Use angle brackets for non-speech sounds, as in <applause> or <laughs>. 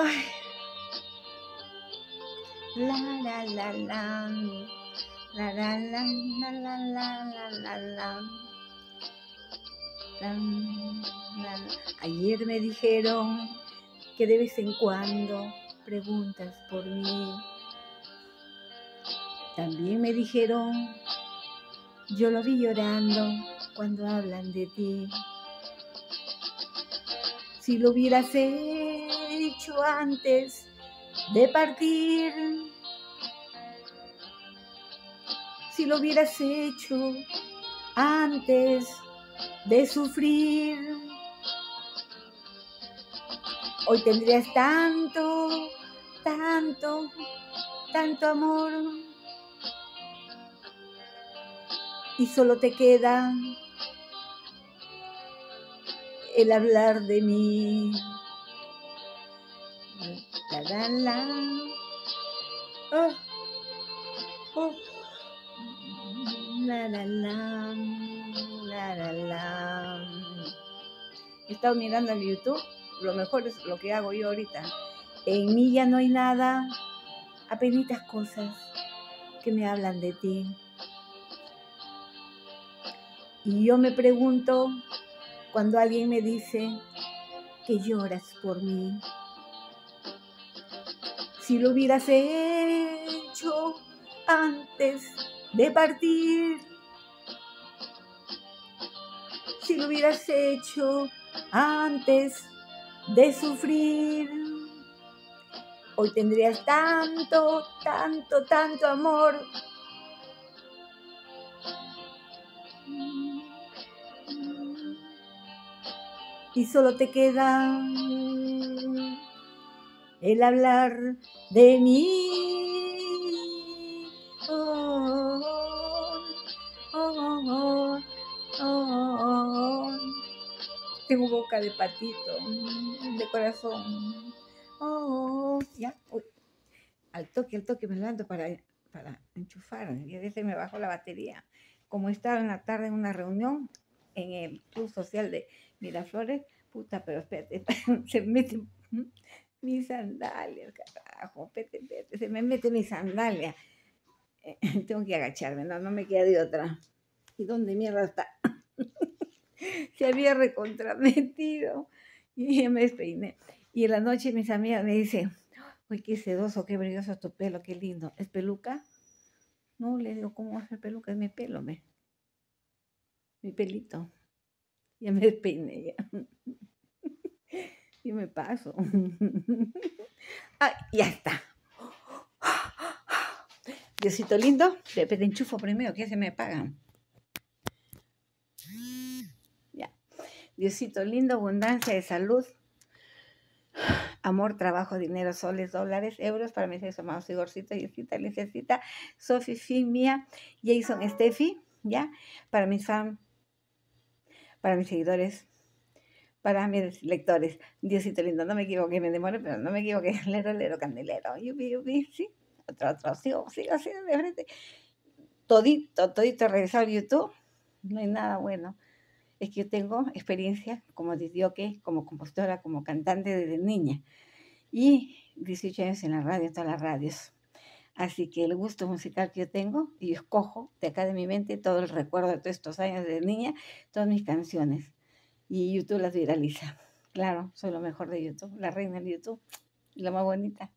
Ay. La la la la. La la la la la la la la Ayer me dijeron que de vez en cuando preguntas por mí. También me dijeron, yo lo vi llorando cuando hablan de ti. Si lo hubieras hecho antes de partir, si lo hubieras hecho antes de sufrir, hoy tendrías tanto, tanto, tanto amor y solo te queda el hablar de mí. La, la, la. Oh, oh. La, la, la. La, la, la. He estado mirando en YouTube, lo mejor es lo que hago yo ahorita. En mí ya no hay nada, apenas cosas que me hablan de ti. Y yo me pregunto, cuando alguien me dice que lloras por mí, si lo hubieras hecho antes de partir, si lo hubieras hecho antes de sufrir, hoy tendrías tanto, tanto, tanto amor. Y solo te queda el hablar de mí. Tengo boca de patito, de corazón. ya. Al toque, al toque me levanto para, para enchufar. Y a veces me bajo la batería. Como estaba en la tarde en una reunión en el club social de Miraflores, puta, pero espérate, <laughs> se mete mi sandalia, carajo, espérate, espérate, se me mete mi sandalia. Eh, <laughs> tengo que agacharme, no, no me queda de otra. ¿Y dónde mierda está? <laughs> se había recontrametido y me despeiné. Y en la noche mis amigas me dicen, uy, qué sedoso, qué brilloso tu pelo, qué lindo. ¿Es peluca? No, le digo, ¿cómo va a ser peluca? Es mi pelo, me. Mi pelito. Ya me despeiné ya. <laughs> Y me paso. <laughs> Ah, ya está. Diosito lindo, te enchufo primero, que se me pagan. Ya. Diosito lindo, abundancia de salud, amor, trabajo, dinero, soles, dólares, euros para mis seres amados Igorcito, Yesita, Licecita, Sofi, Fimia, Jason, Steffi, ¿ya? Para mis fans para mis seguidores, para mis lectores. Diosito lindo, no me equivoqué, me demoré, pero no me equivoqué. <laughs> Lero, lero, candelero. Yupi, yupi, sí. Otro, otro. Sigo, sigo así de frente. Todito, todito regresado a YouTube. No hay nada bueno. Es que yo tengo experiencia como que como compositora, como cantante desde niña. Y 18 años en la radio, en todas las radios. Así que el gusto musical que yo tengo, y yo escojo de acá de mi mente todo el recuerdo de todos estos años de niña, todas mis canciones. Y YouTube las viraliza. Claro, soy lo mejor de YouTube, la reina de YouTube, la más bonita.